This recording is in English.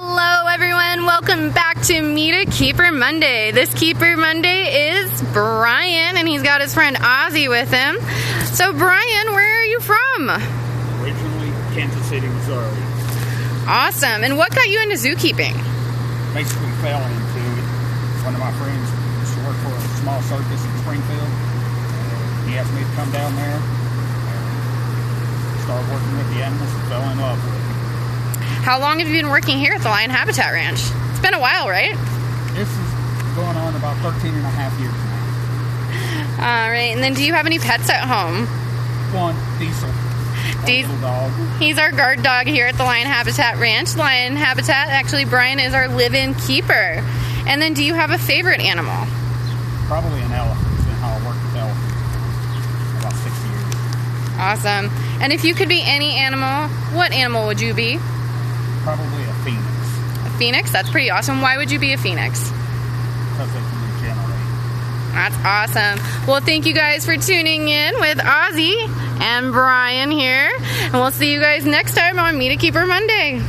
Hello, everyone. Welcome back to Meet a Keeper Monday. This Keeper Monday is Brian, and he's got his friend Ozzy with him. So, Brian, where are you from? Originally, Kansas City, Missouri. Awesome. And what got you into zookeeping? Basically, fell into it. One of my friends used to work for a small circus in Springfield. He asked me to come down there and start working with the animals and fell in love with it. How long have you been working here at the Lion Habitat Ranch? It's been a while, right? This is going on about 13 and a half years now. All right. And then do you have any pets at home? One, Diesel. One Dies- little dog. He's our guard dog here at the Lion Habitat Ranch. Lion Habitat, actually, Brian is our live in keeper. And then do you have a favorite animal? Probably an elephant. It's been how I worked with elephants about six years. Awesome. And if you could be any animal, what animal would you be? Probably a phoenix A phoenix? That's pretty awesome. Why would you be a phoenix? because they can regenerate. That's awesome. Well, thank you guys for tuning in with Ozzy and Brian here. And we'll see you guys next time on Meet a Keeper Monday.